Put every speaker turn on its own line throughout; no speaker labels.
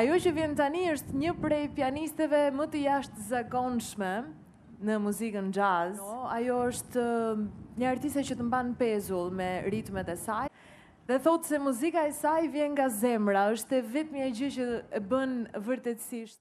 Ajo që vjen tani është një prej pianisteve më të jashtë zakonshme në muzikën jazz. No, ajo është uh, një artiste që të mban pezull me ritmet e saj. Dhe thotë se muzika e saj vjen nga zemra, është e vetmi e gjë që e bën vërtetësisht.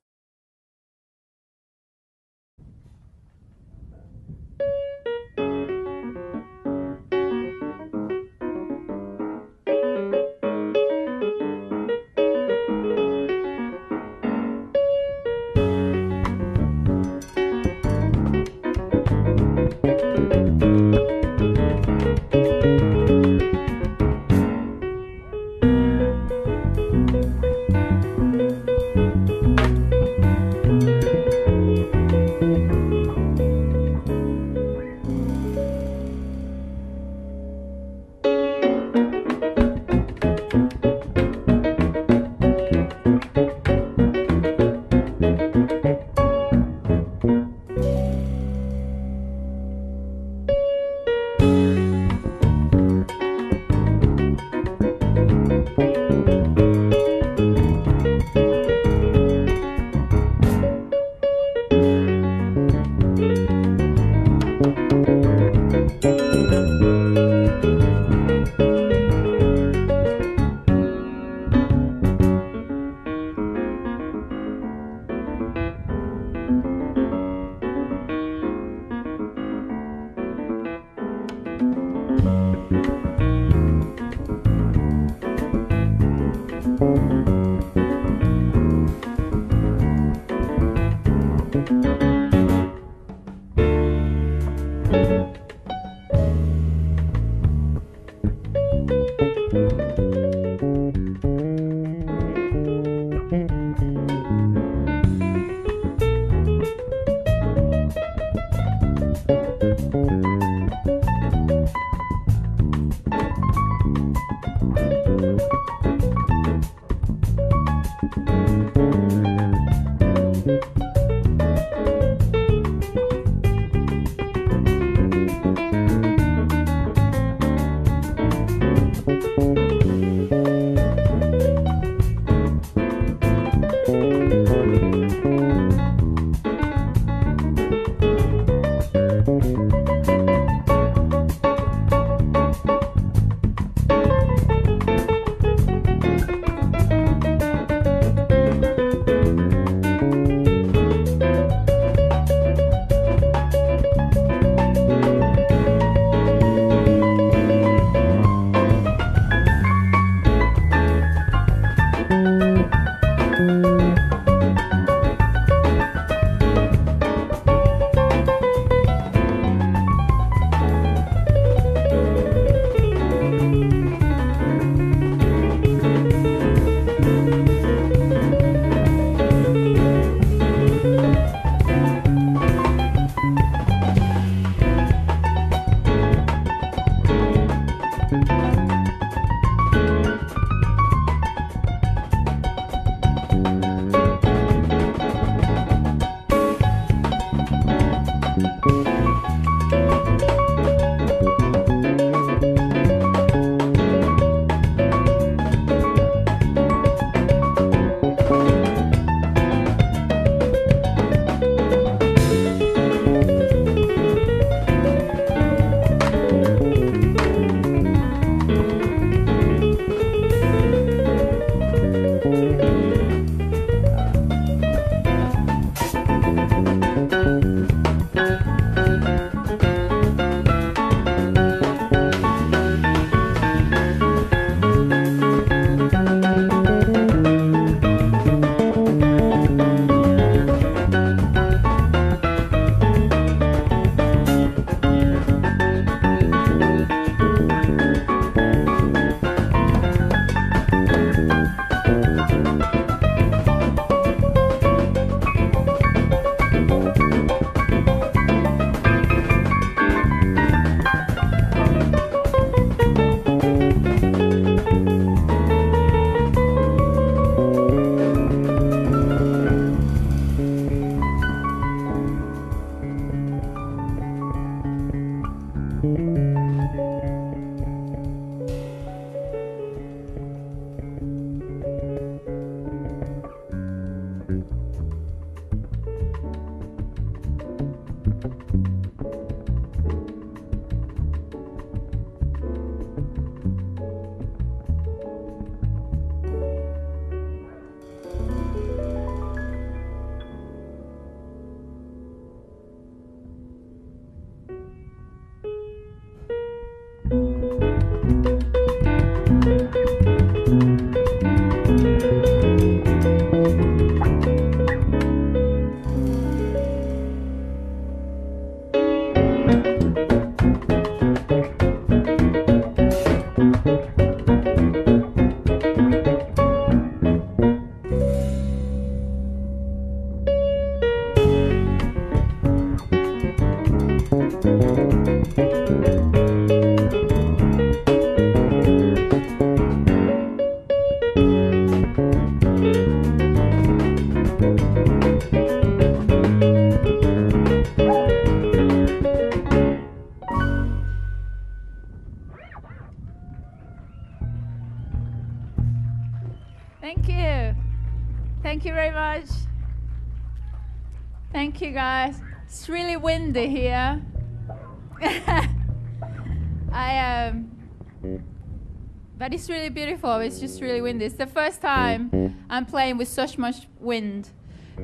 Really beautiful. It's just really windy. It's the first time I'm playing with such much wind.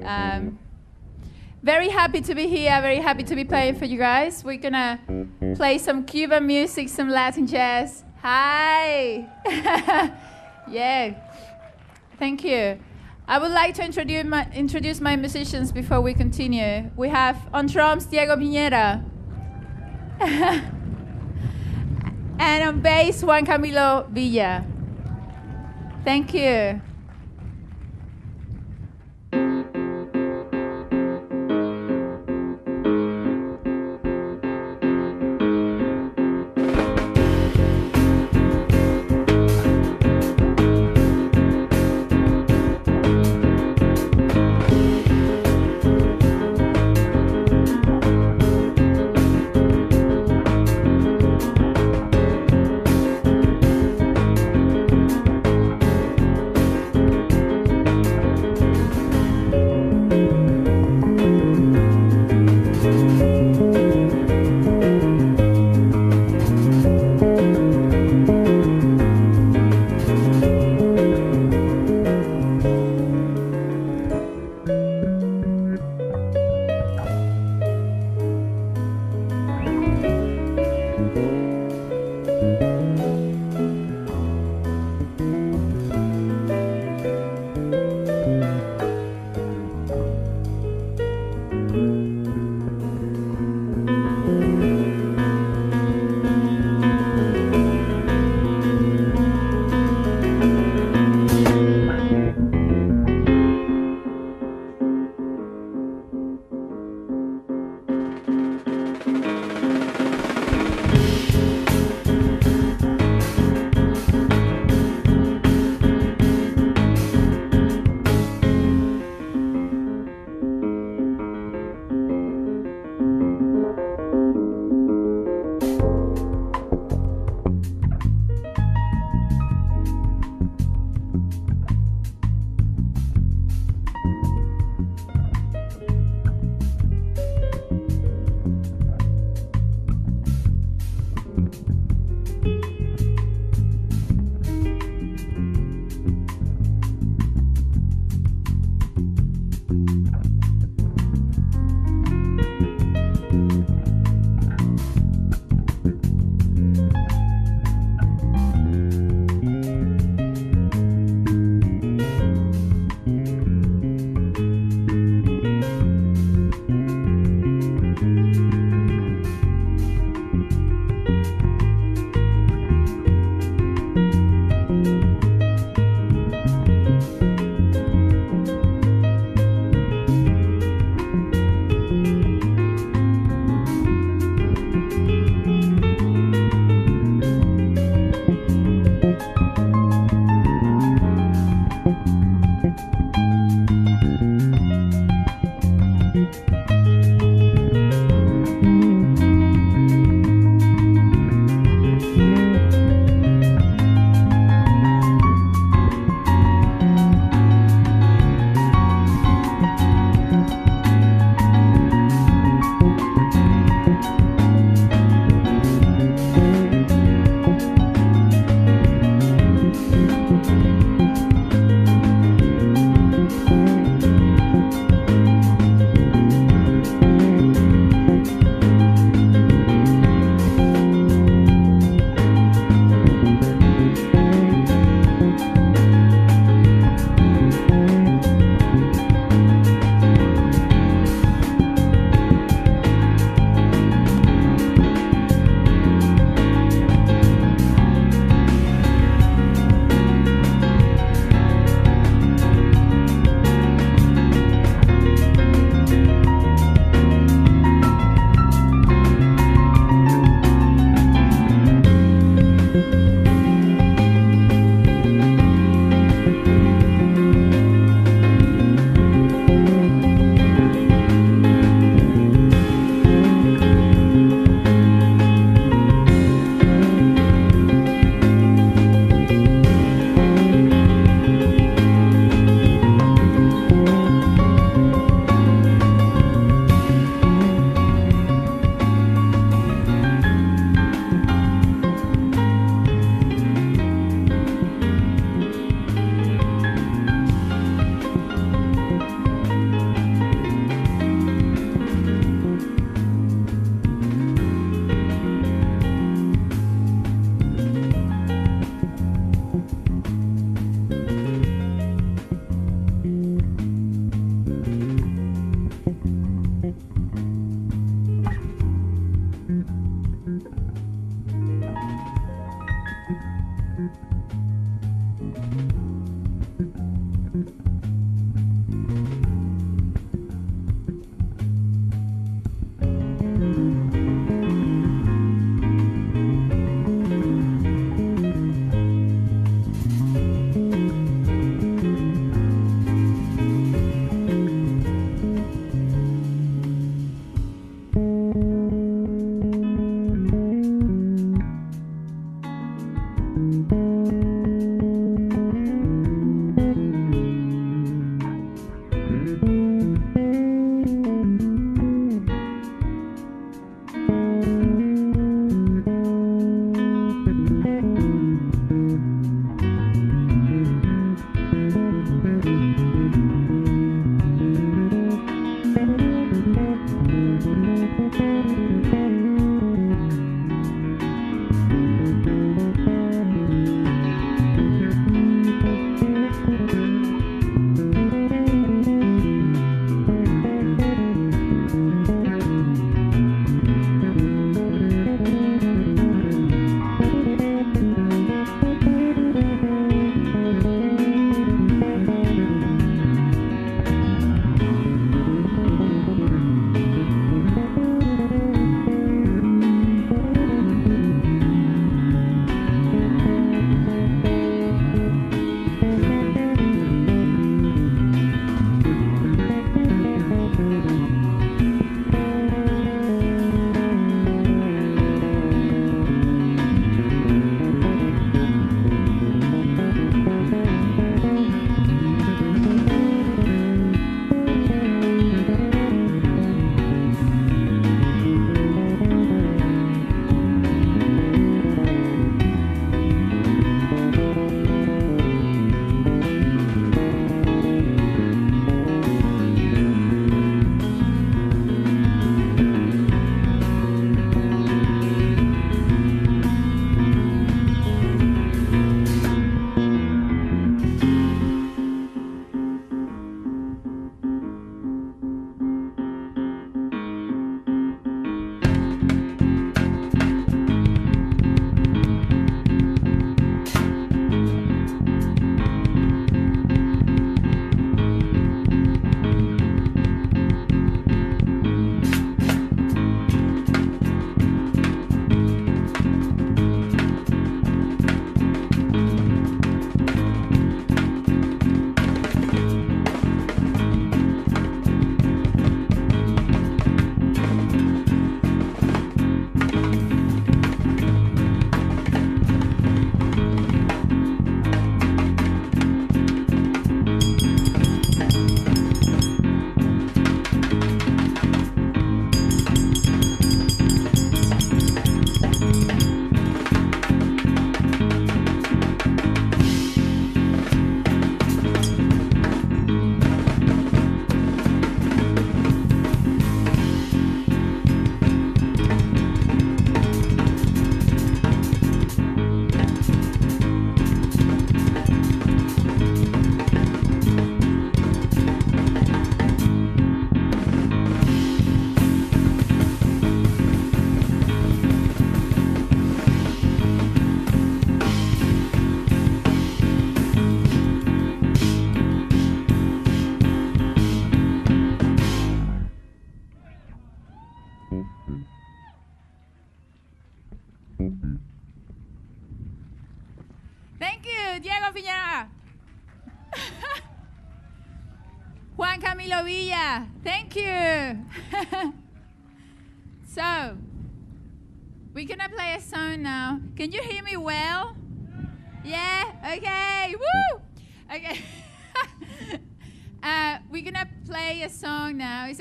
Um, very happy to be here. Very happy to be playing for you guys. We're gonna play some Cuban music, some Latin jazz. Hi. yeah. Thank you. I would like to introduce my, introduce my musicians before we continue. We have on drums Diego Piñera. and on bass Juan Camilo Villa. Thank you.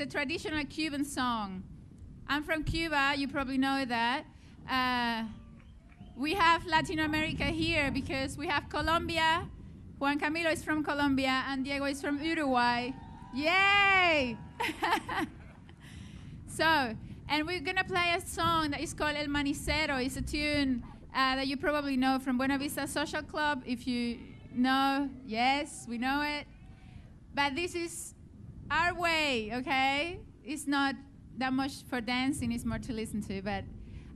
A traditional Cuban song. I'm from Cuba, you probably know that. Uh, we have Latin America here because we have Colombia. Juan Camilo is from Colombia and Diego is from Uruguay. Yay! so, and we're gonna play a song that is called El Manicero. It's a tune uh, that you probably know from Buena Vista Social Club. If you know, yes, we know it. But this is our way, okay? It's not that much for dancing, it's more to listen to. But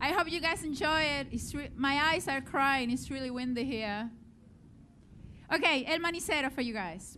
I hope you guys enjoy it. It's re- my eyes are crying, it's really windy here. Okay, El Manicero for you guys.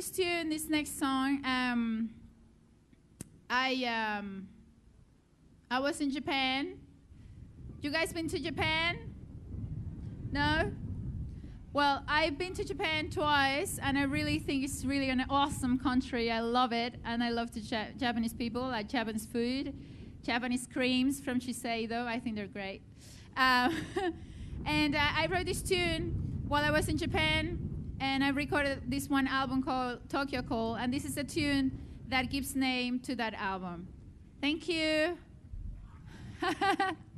This tune, this next song, um, I um, I was in Japan. You guys been to Japan? No? Well, I've been to Japan twice, and I really think it's really an awesome country. I love it, and I love the ja- Japanese people, like Japanese food, Japanese creams from Shiseido. I think they're great. Um, and uh, I wrote this tune while I was in Japan and I recorded this one album called Tokyo Call, and this is a tune that gives name to that album. Thank you.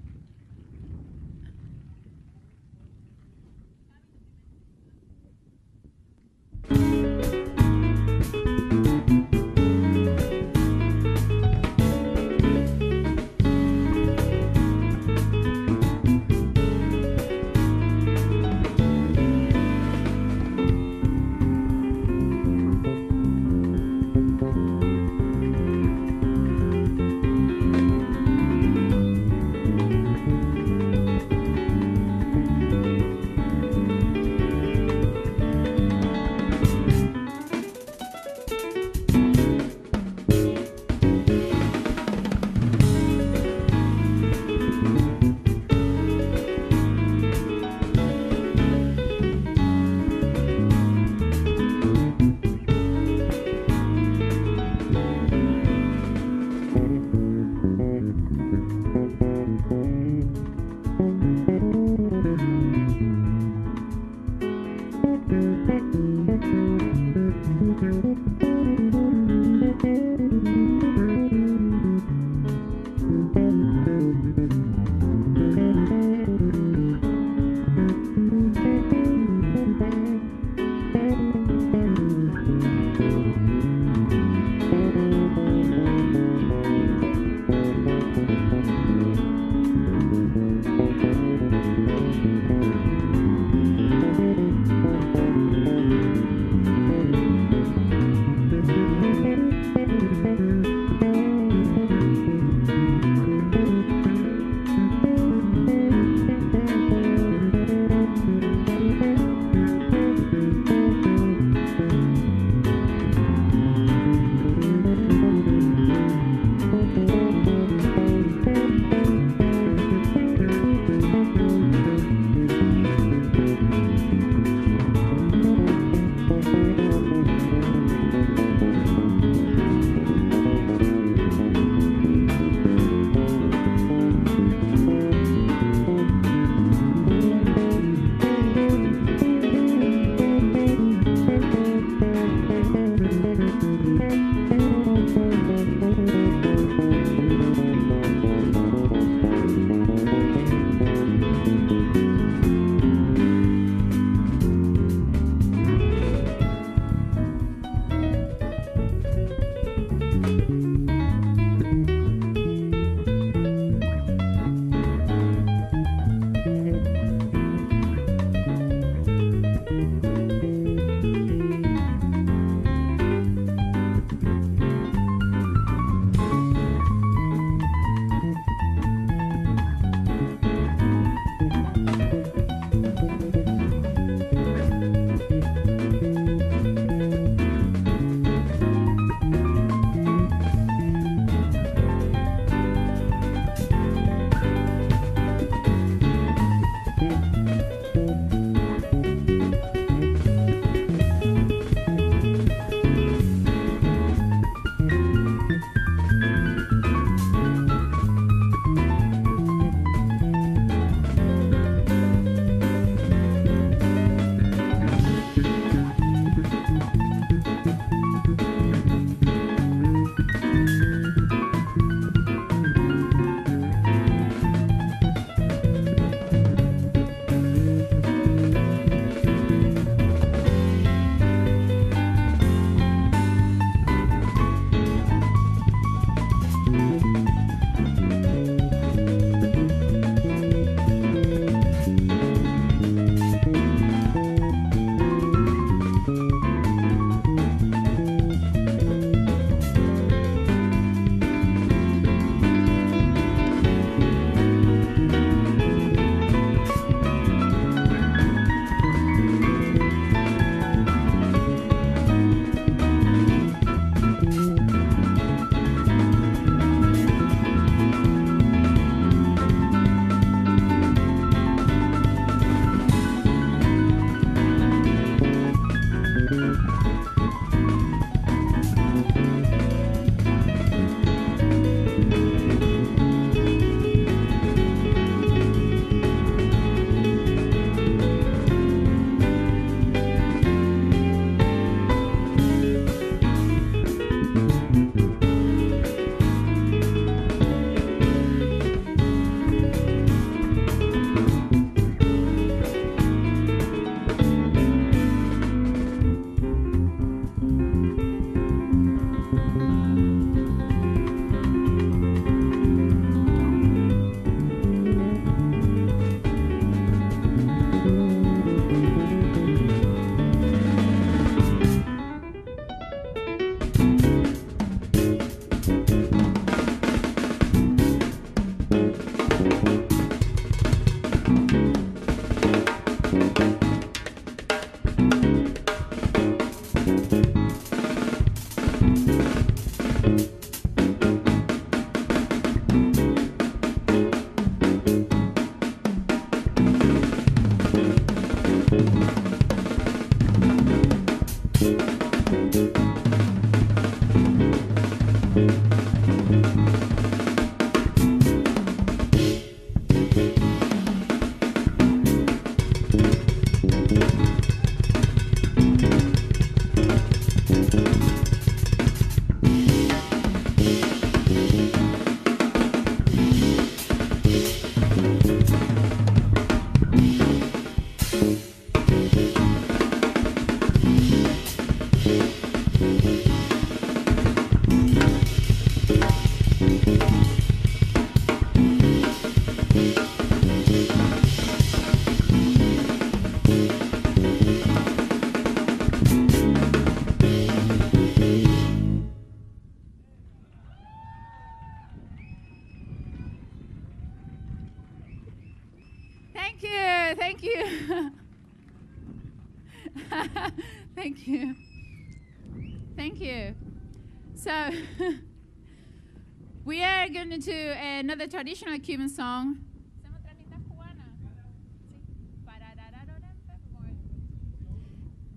to another traditional Cuban song.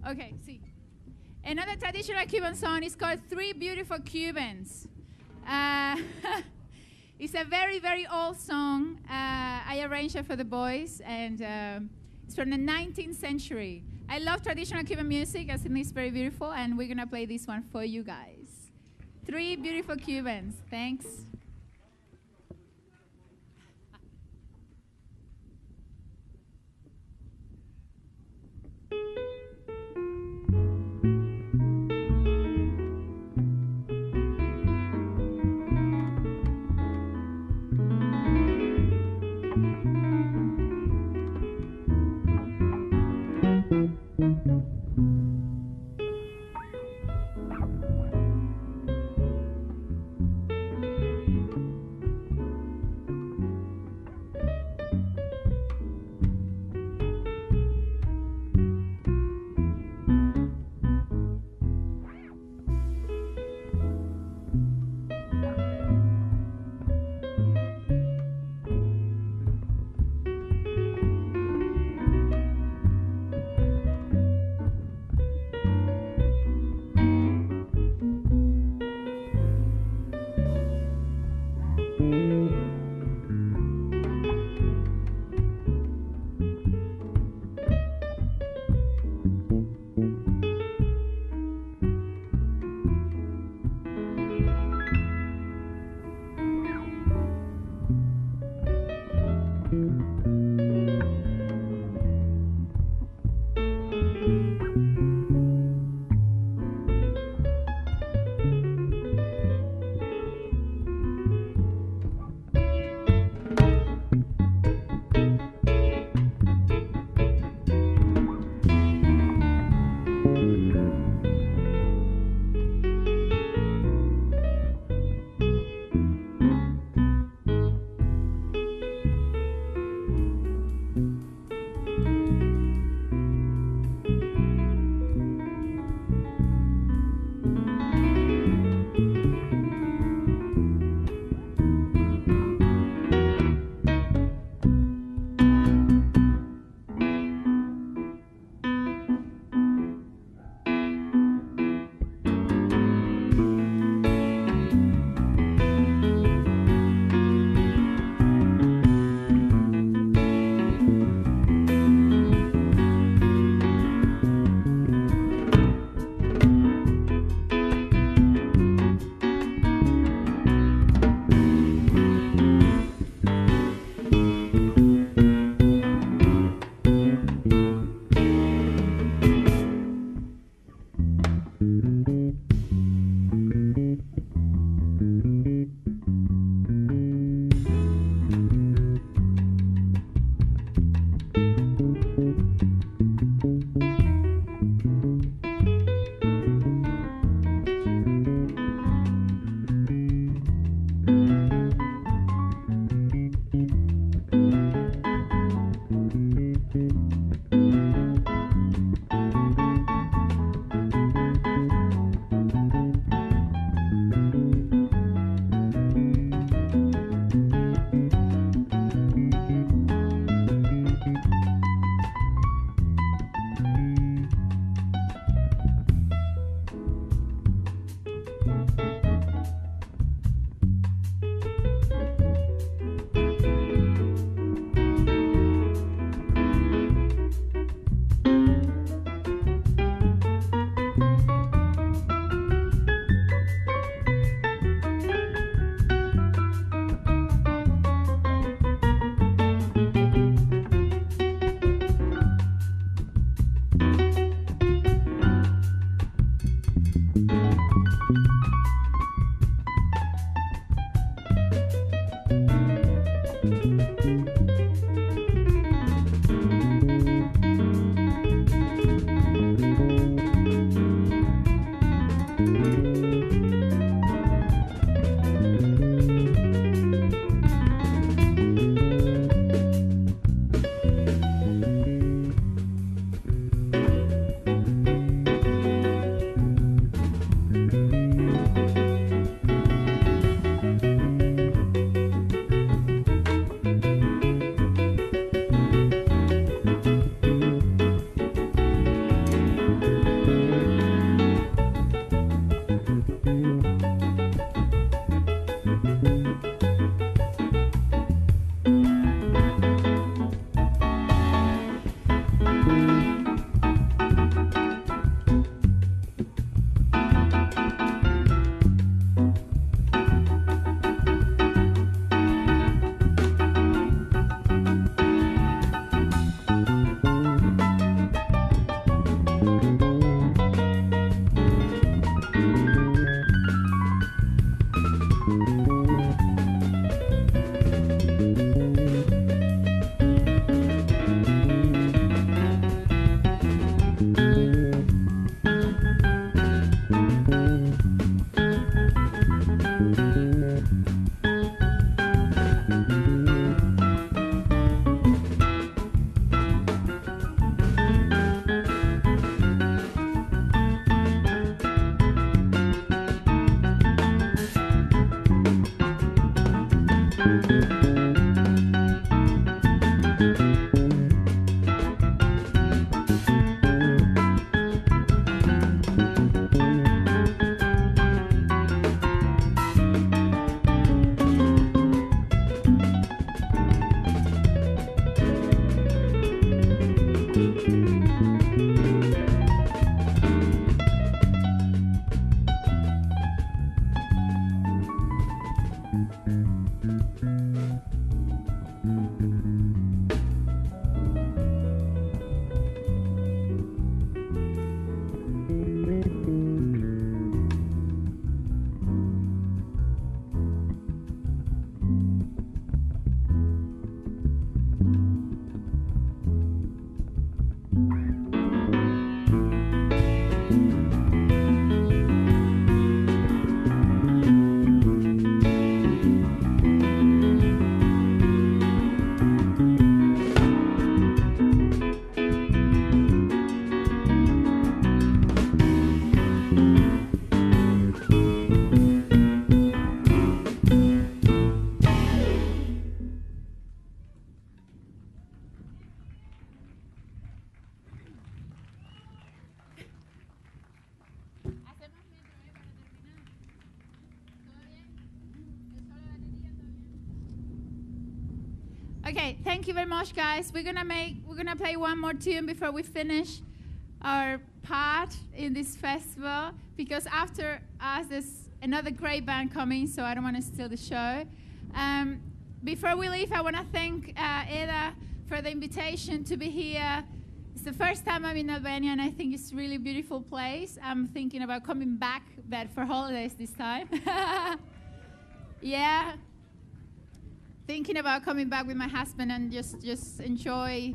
Okay, see. Another traditional Cuban song is called Three Beautiful Cubans. Uh, it's a very, very old song. Uh, I arranged it for the boys, and um it's from the 19th century. I love traditional Cuban music. I think it's very beautiful, and we're gonna play this one for you guys. Three beautiful Cubans. Thanks. Okay, much, guys. We're gonna make we're gonna play one more tune before we finish our part in this festival because after us there's another great band coming, so I don't want to steal the show. Um, before we leave, I want to thank uh, Eda for the invitation to be here. It's the first time I'm in Albania, and I think it's a really beautiful place. I'm thinking about coming back, but for holidays this time. yeah, thinking about coming back with my husband and just just enjoy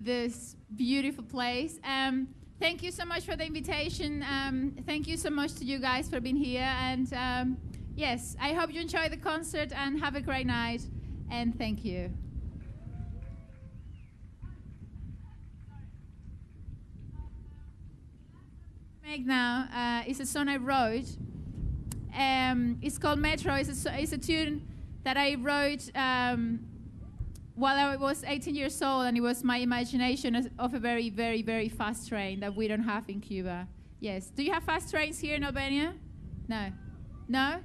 this beautiful place. Um, thank you so much for the invitation. Um, thank you so much to you guys for being here. And um, yes, I hope you enjoy the concert and have a great night. And thank you. Make now uh, is a song I wrote. Um, it's called Metro. It's a, it's a tune that I wrote um, while I was 18 years old, and it was my imagination of a very, very, very fast train that we don't have in Cuba. Yes. Do you have fast trains here in Albania? No. No?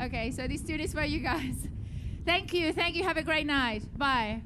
Okay, so this tune is for you guys. Thank you. Thank you. Have a great night. Bye.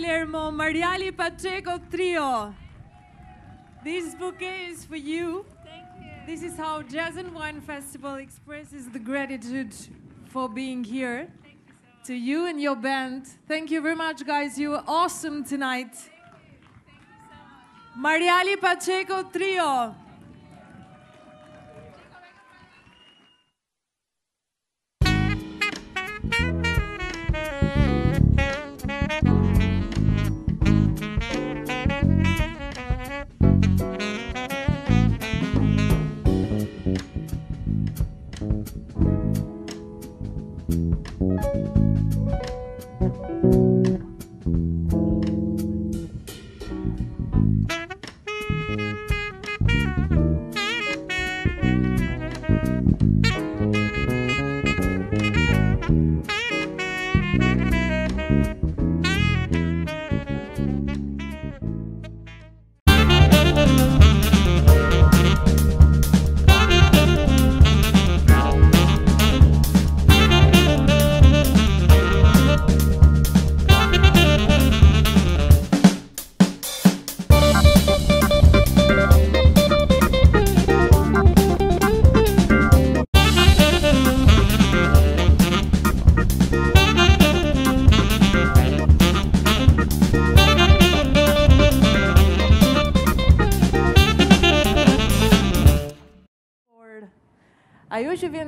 Palermo, Marialy Pacheco Trio. This bouquet is for you.
Thank you.
This is how Jazz and Wine Festival expresses the gratitude for being here.
Thank you so much.
To you and your band. Thank you very much, guys. You were awesome tonight.
Thank you so much.
Marialy Pacheco Trio.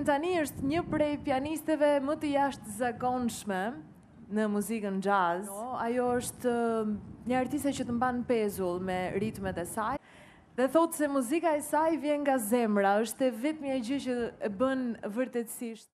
Vjen tani është një prej pianisteve më të jashtë zakonshme në muzikën jazz. No, ajo është ë, një artiste që të mban pezull me ritmet e saj. Dhe thotë se muzika e saj vjen nga zemra, është e vetmja gjë që e bën vërtetësisht.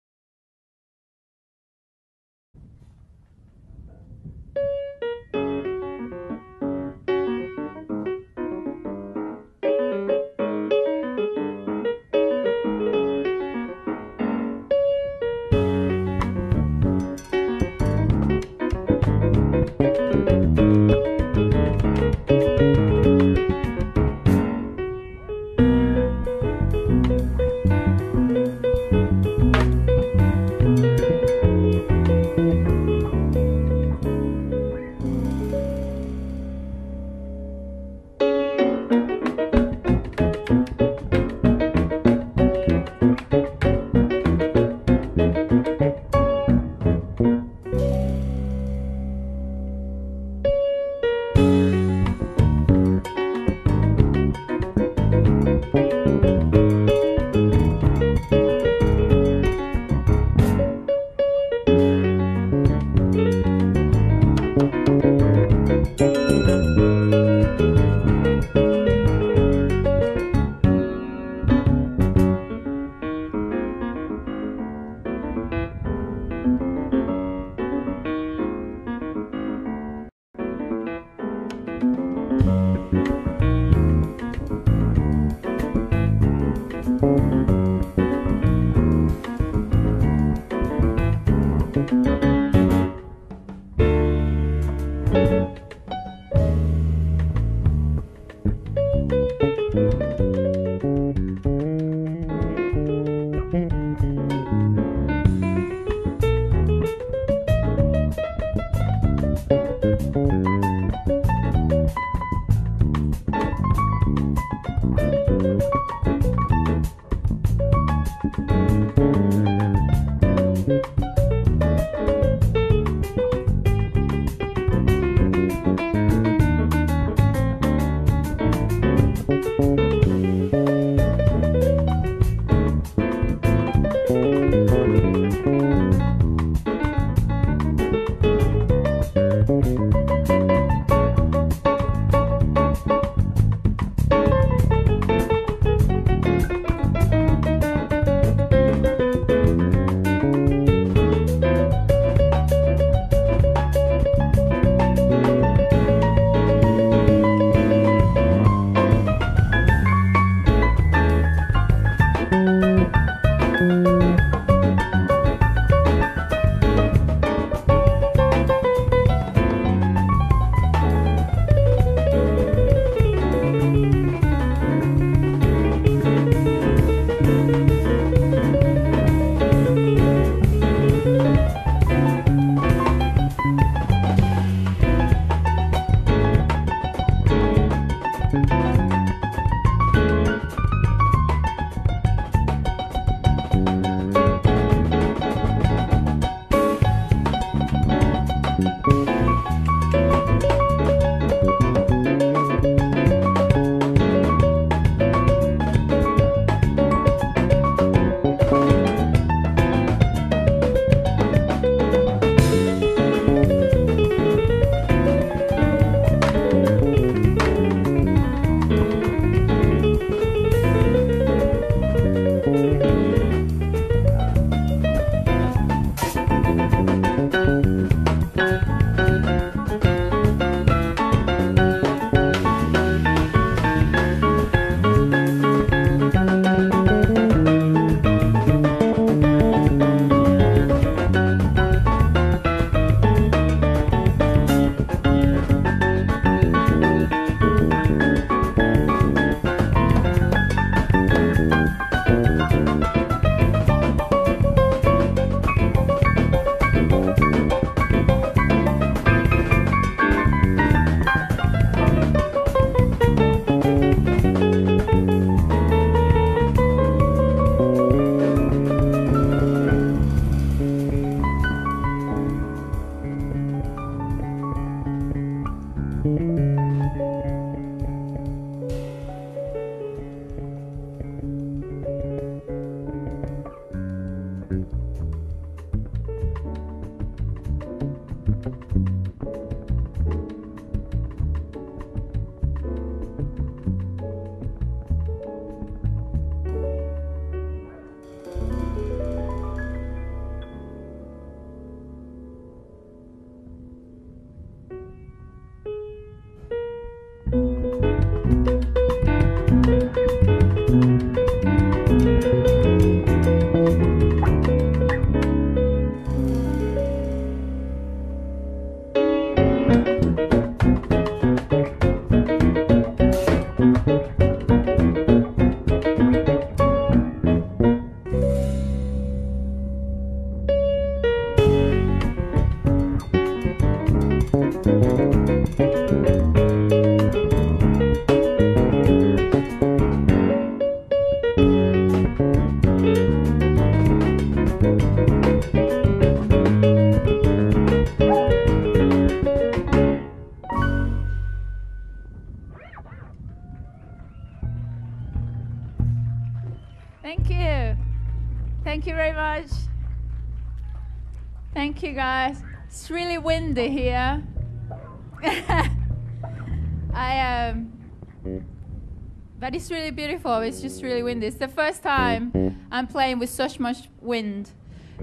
Really. It's just really windy. It's the first time I'm playing with such much wind.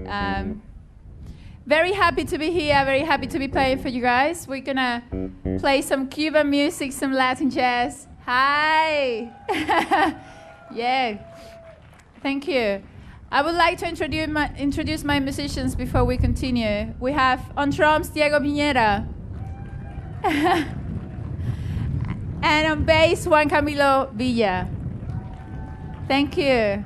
Um, very happy to be here. Very happy to be playing for you guys. We're gonna play some Cuban music, some Latin jazz. Hi. yeah. Thank you. I would like to introduce my, introduce my musicians before we continue. We have on drums Diego Piñera. and on bass Juan Camilo Villa. Thank you.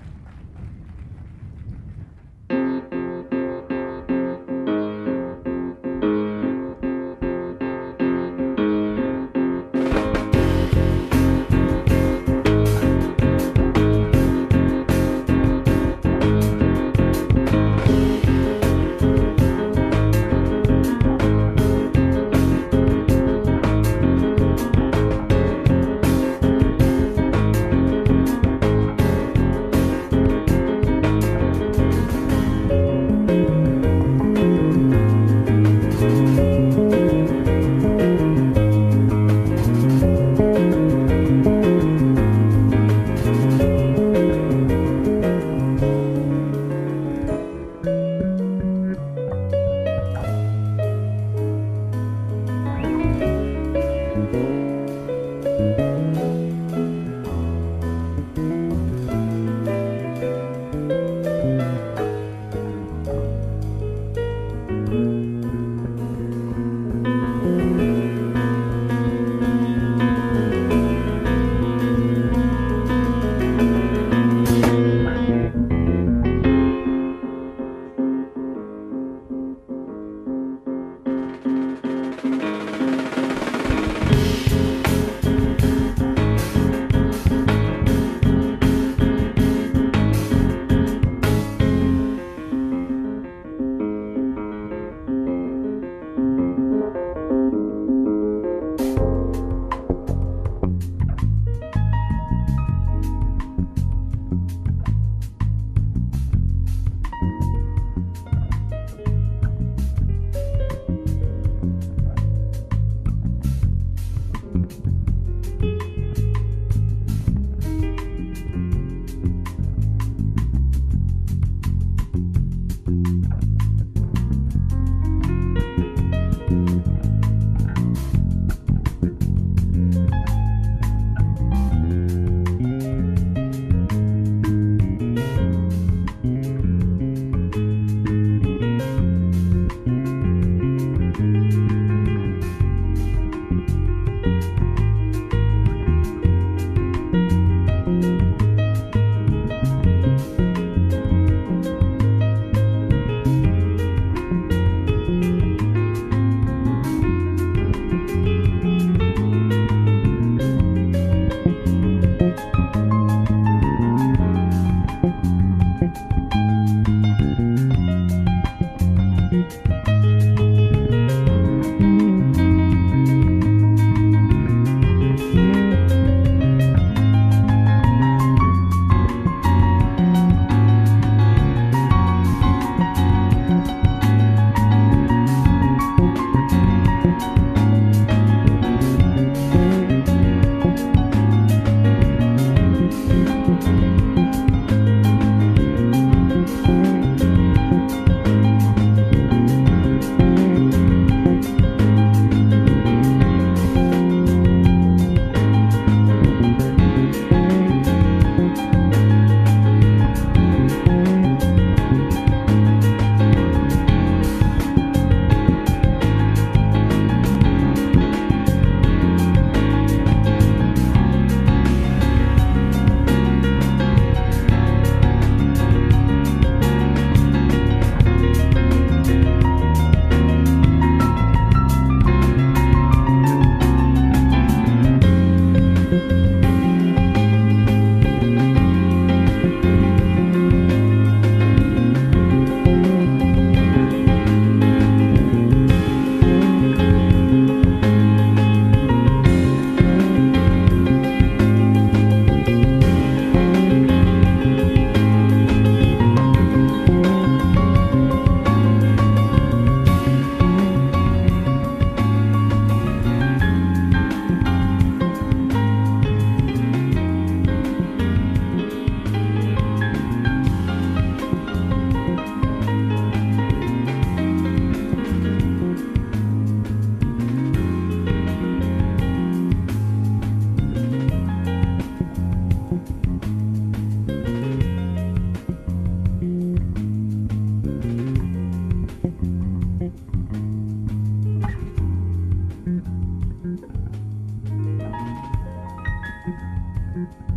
Mm-hmm.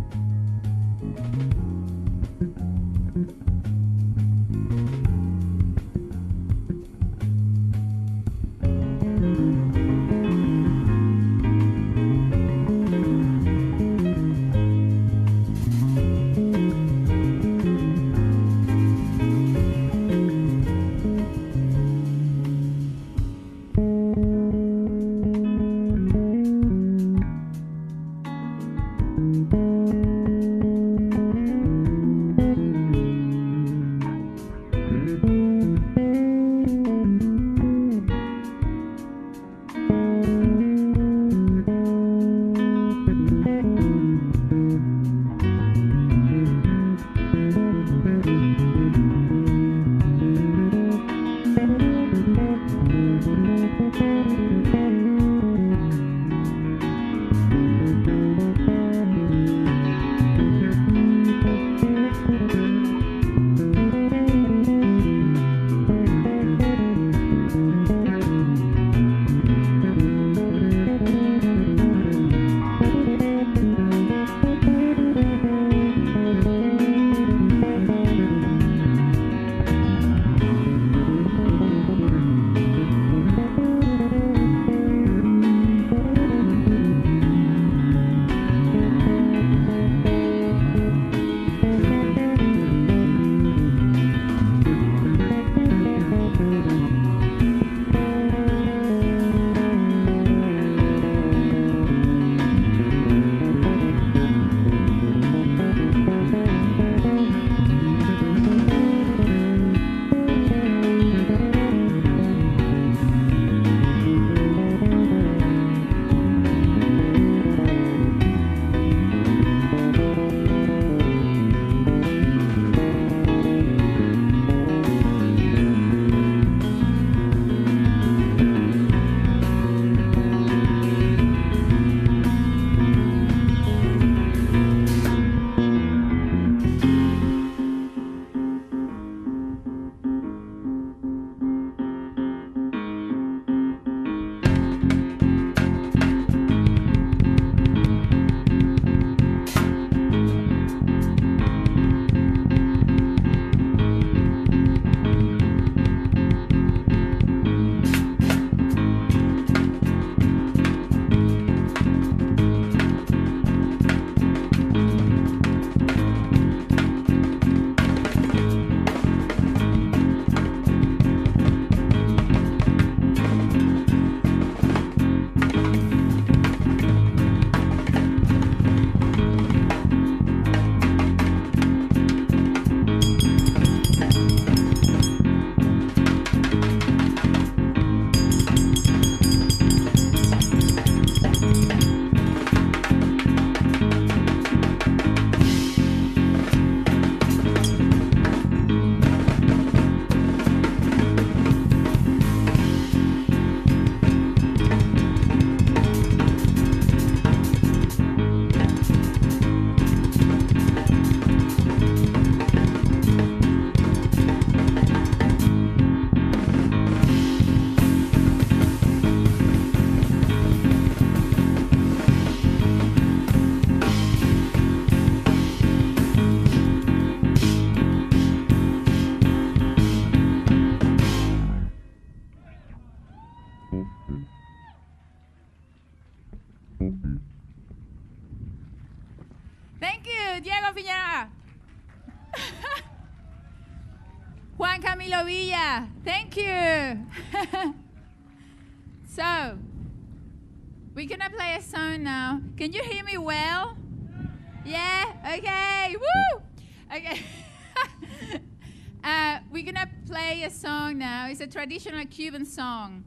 Cuban song.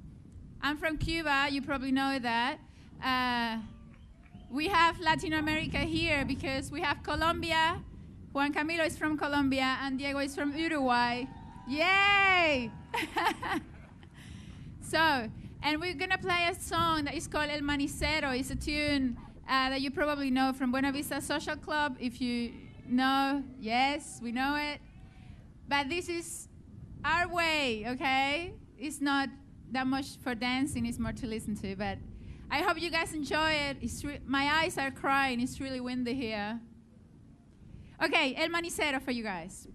I'm from Cuba, you probably know that. Uh, we have Latin America here because we have Colombia. Juan Camilo is from Colombia and Diego is from Uruguay. Yay! so, and we're gonna play a song that is called El Manicero. It's a tune uh, that you probably know from Buena Vista Social Club. If you know, yes, we know it. But this is our way, okay? It's not that much for dancing, it's more to listen to. But I hope you guys enjoy it. Re- my eyes are crying. It's really windy here. Okay, El Manicero for you guys.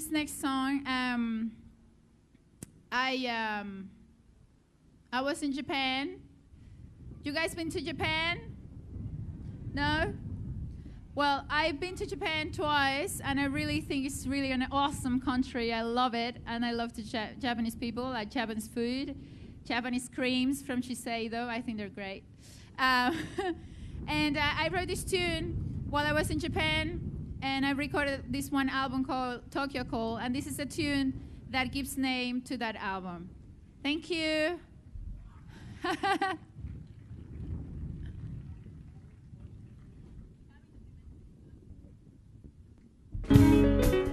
This next song, um, I um, I was in Japan. You guys been to Japan? No? Well, I've been to Japan twice, and I really think it's really an awesome country. I love it, and I love the ja- Japanese people, like Japanese food, Japanese creams from Shiseido. I think they're great. Um, and uh, I wrote this tune while I was in Japan, and I recorded this one album called Tokyo Call, and this is a tune that gives name to that album. Thank you.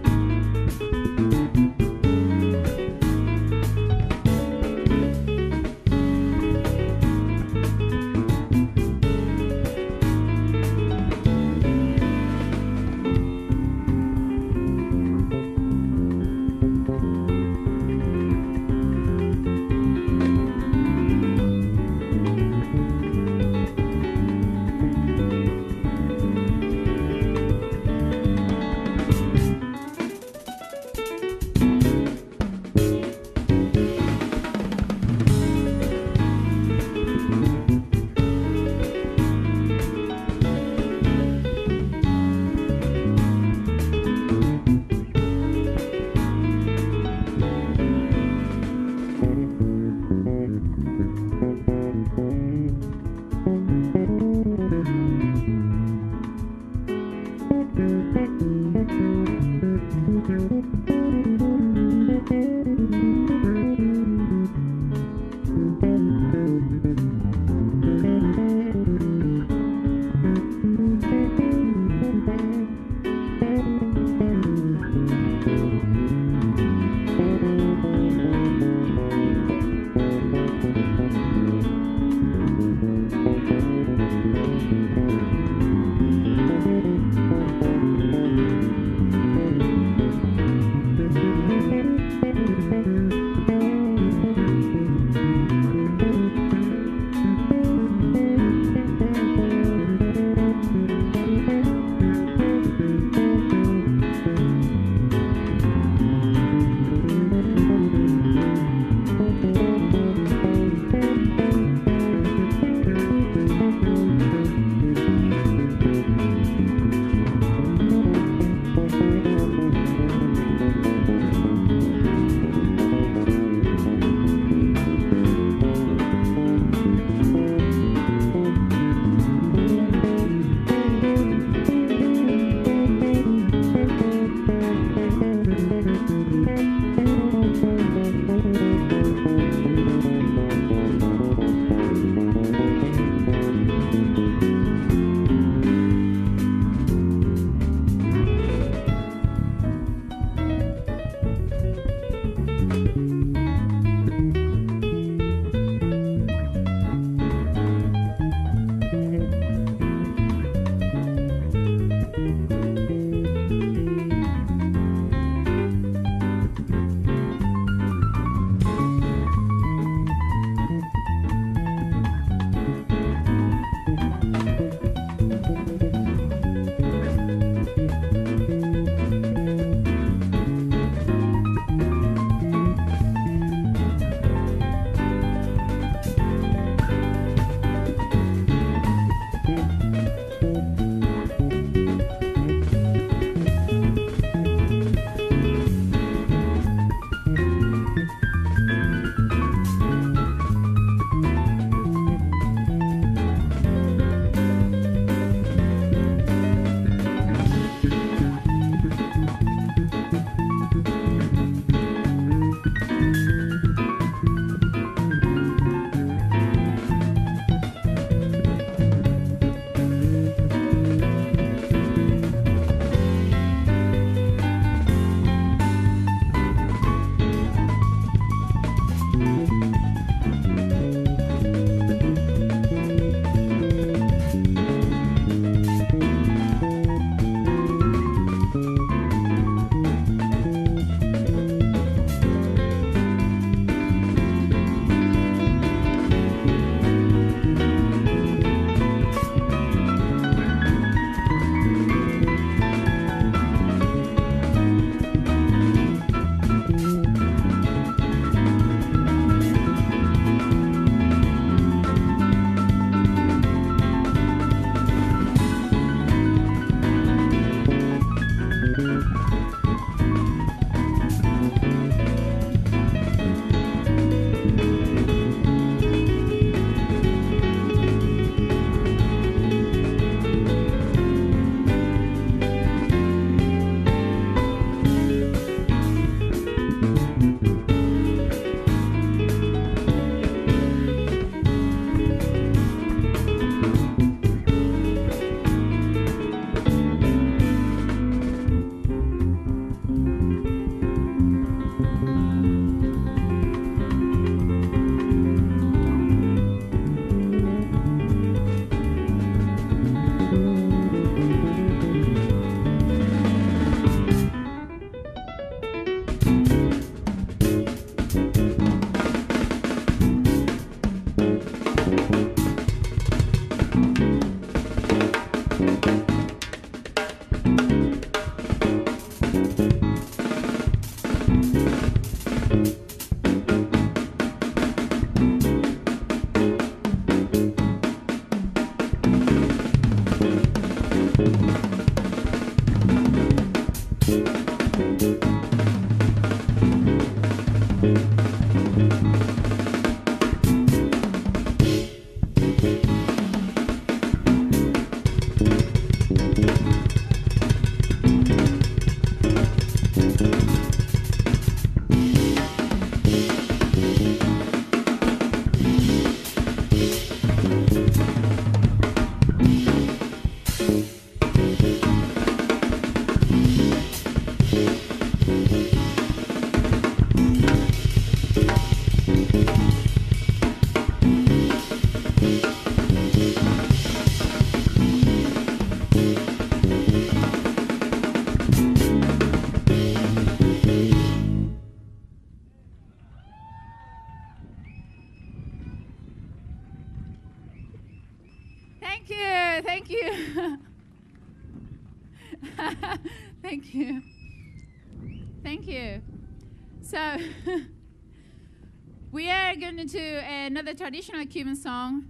to another traditional Cuban song.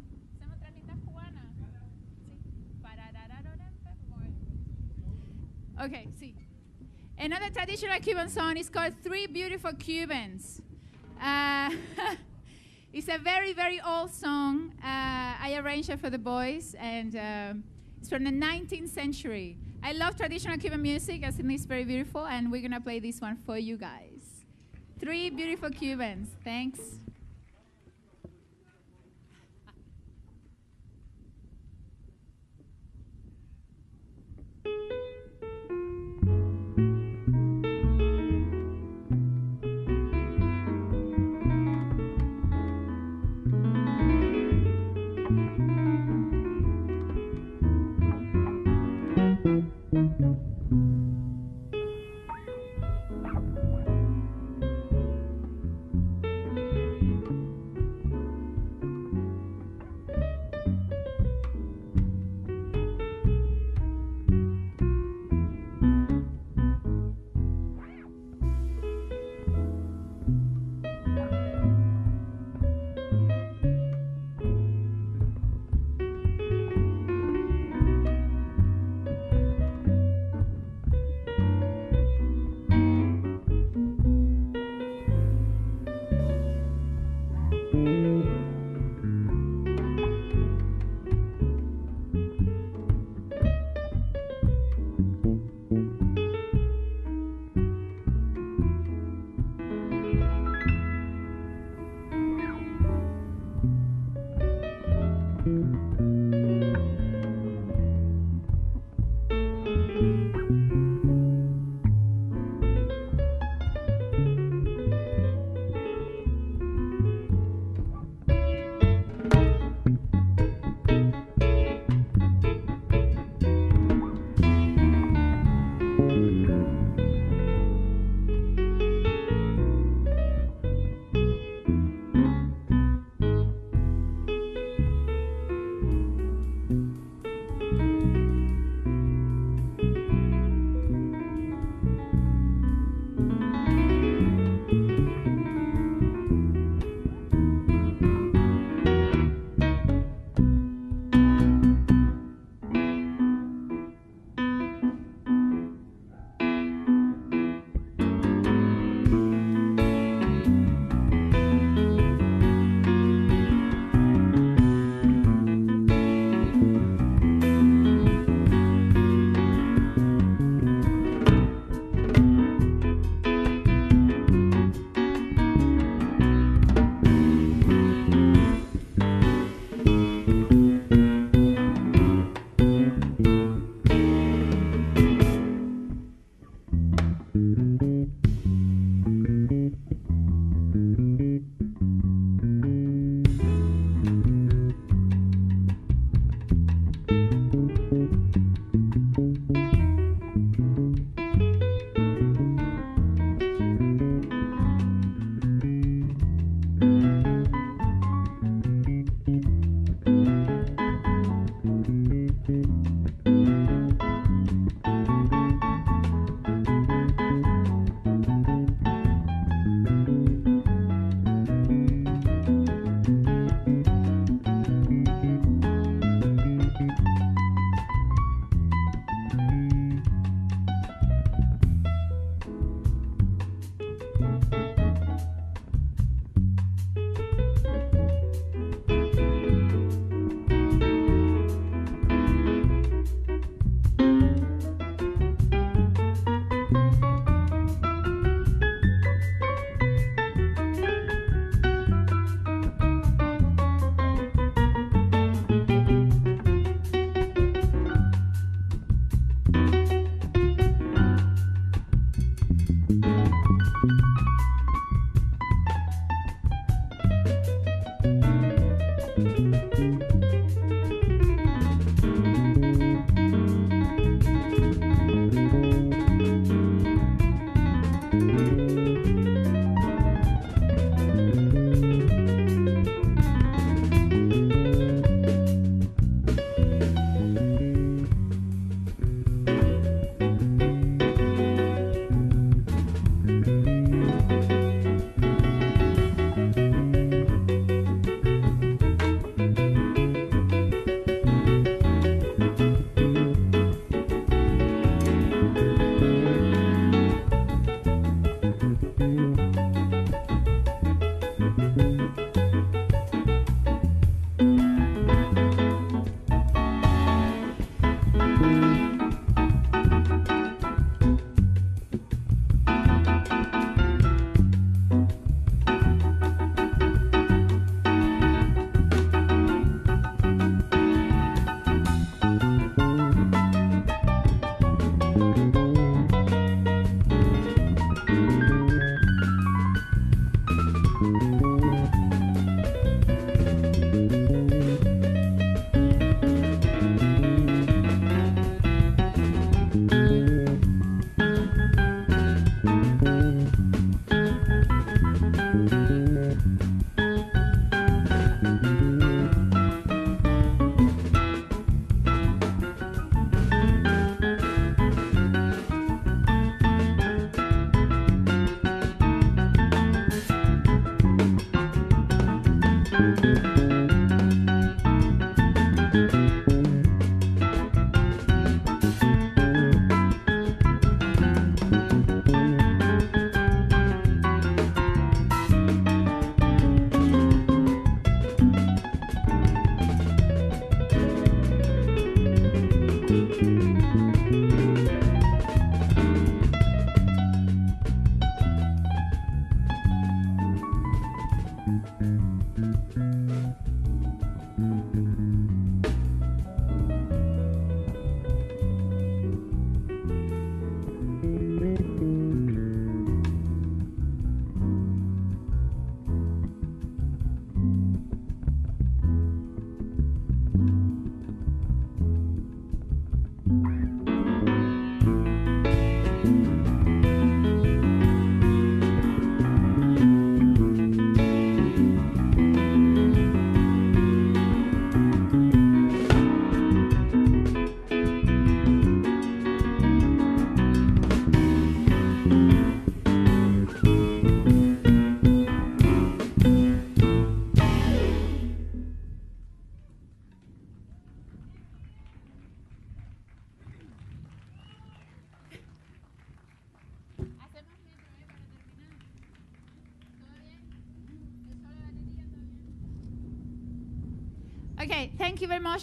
Okay, see. Another traditional Cuban song is called Three Beautiful Cubans. Uh, it's a very, very old song. Uh, I arranged it for the boys, and um it's from the 19th century. I love traditional Cuban music. I think it's very beautiful, and we're gonna play this one for you guys. Three beautiful Cubans. Thanks.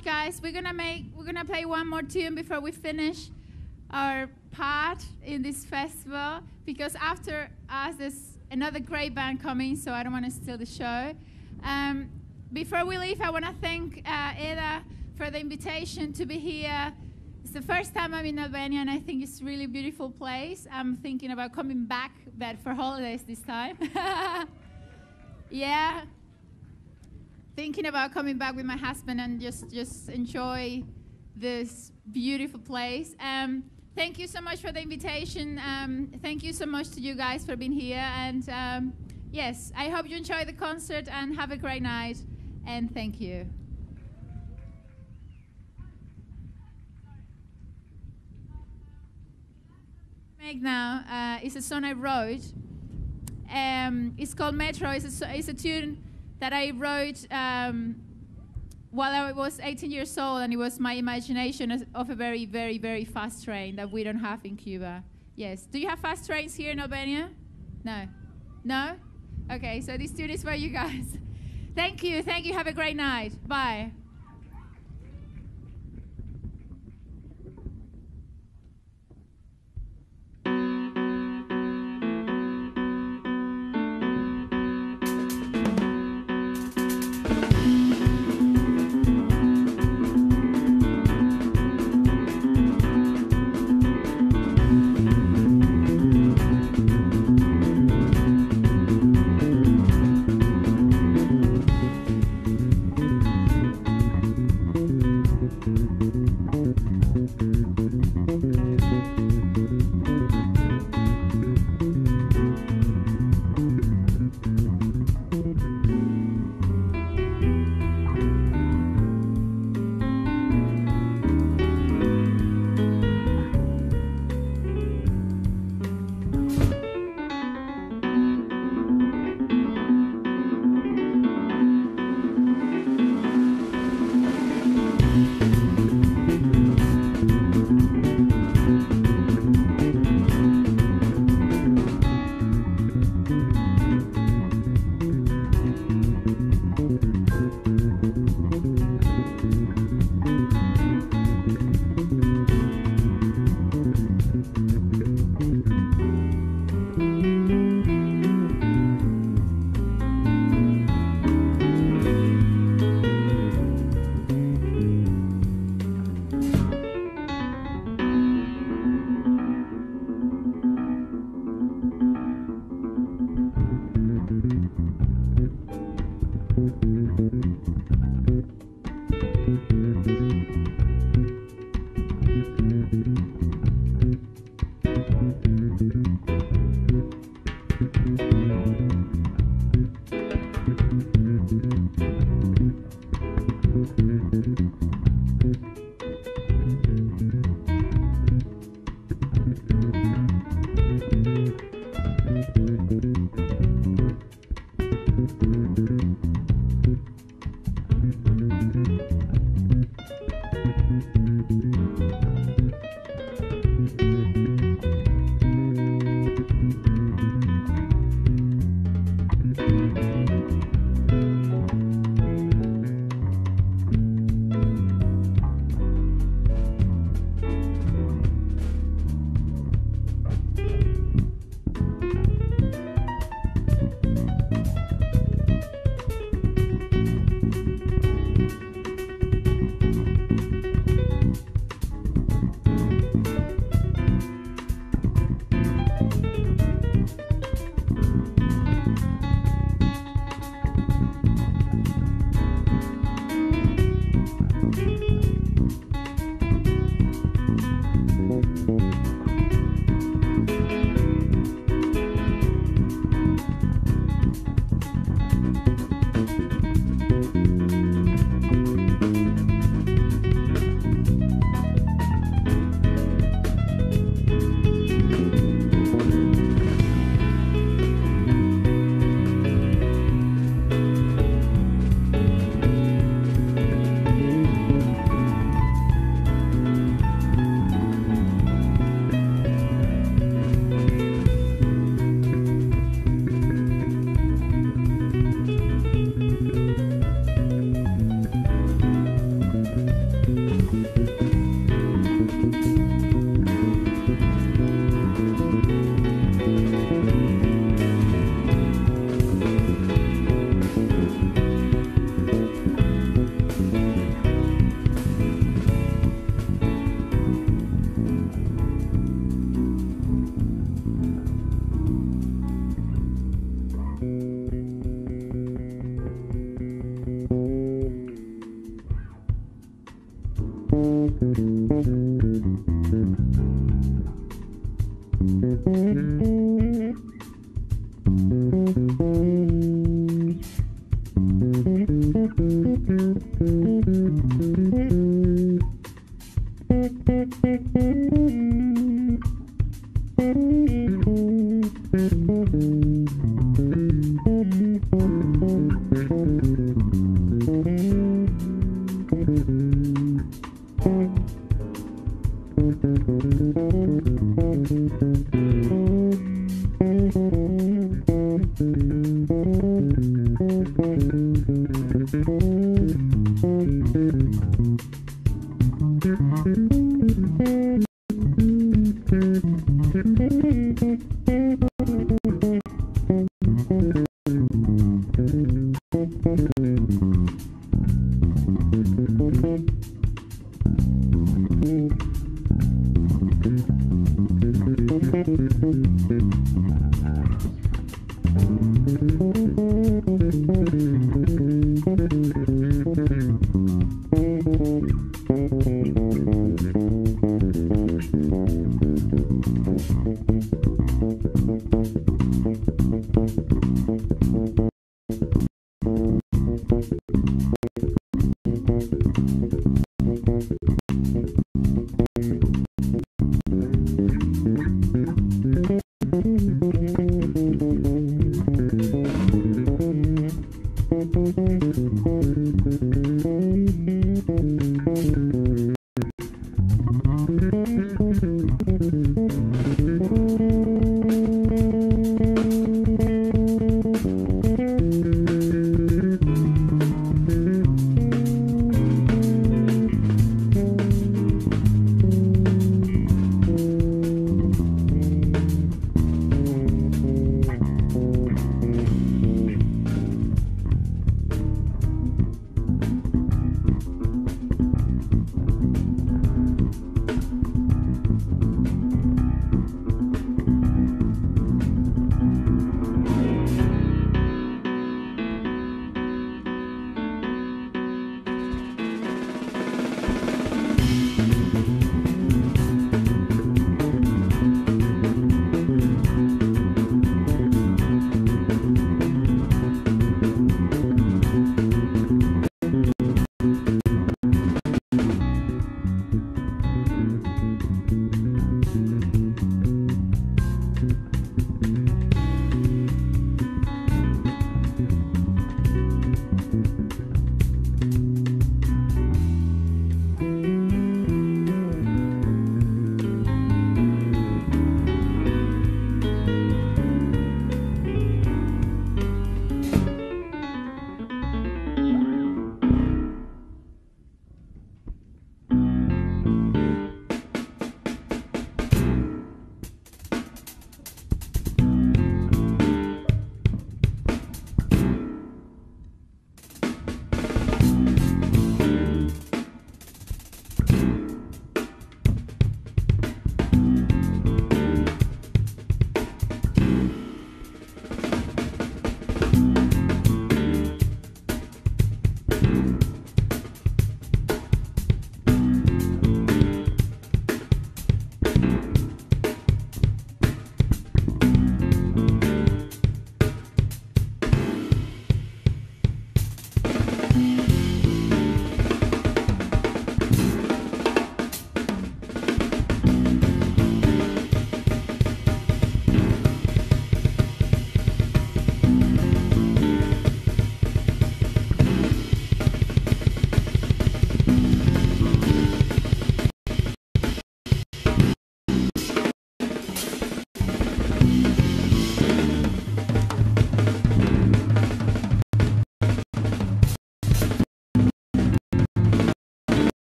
Guys. We're gonna make we're gonna play one more tune before we finish our part in this festival because after us there's another great band coming, so I don't want to steal the show. Um, before we leave, I want to thank uh, Eda for the invitation to be here. It's the first time I'm in Albania, and I think it's a really beautiful place. I'm thinking about coming back, but for holidays this time. yeah, thinking about coming back with my husband and just just enjoy this beautiful place. Um, thank you so much for the invitation. Um, thank you so much to you guys for being here. And um, yes, I hope you enjoy the concert and have a great night. And thank you. Make now uh, is a song I wrote. Um, it's called Metro. It's a, it's a tune that I wrote um, while I was 18 years old, and it was my imagination of a very, very, very fast train that we don't have in Cuba. Yes. Do you have fast trains here in Albania? No. No? Okay, so this tune is for you guys. Thank you. Thank you. Have a great night. Bye.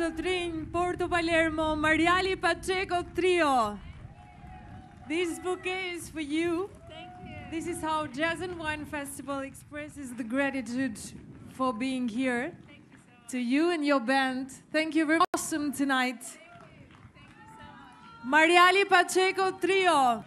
Zotrin, Porto Palermo, Marialy Pacheco Trio. This bouquet is for you.
Thank you.
This is how Jazz and Wine Festival expresses the gratitude for being here.
Thank you so much.
To you and your band, thank you very awesome tonight.
Thank you so much.
Marialy Pacheco Trio.